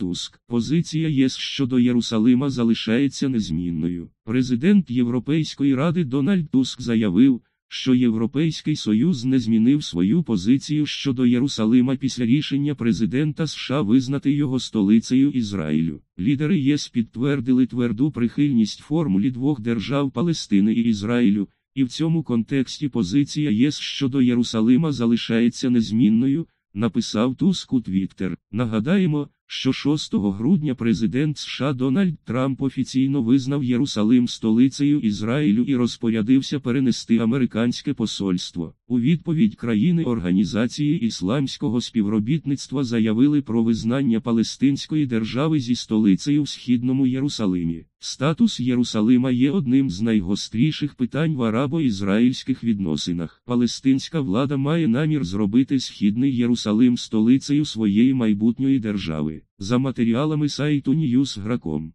Туск. Позиція ЄС щодо Єрусалима залишається незмінною. Президент Європейської ради Дональд Туск заявив, що Європейський Союз не змінив свою позицію щодо Єрусалима після рішення президента США визнати його столицею Ізраїлю. Лідери ЄС підтвердили тверду прихильність формулі двох держав Палестини і Ізраїлю, і в цьому контексті позиція ЄС щодо Єрусалима залишається незмінною. Написав Туск у Твіттер. Нагадаємо, що 6 грудня президент США Дональд Трамп офіційно визнав Єрусалим столицею Ізраїлю і розпорядився перенести американське посольство. У відповідь країни Організації ісламського співробітництва заявили про визнання Палестинської держави зі столицею в східному Єрусалимі. Статус Єрусалима є одним з найгостріших питань в арабо-ізраїльських відносинах. Палестинська влада має намір зробити східний Єрусалим столицею своєї майбутньої держави. За матеріалами сайту Newsgrakом.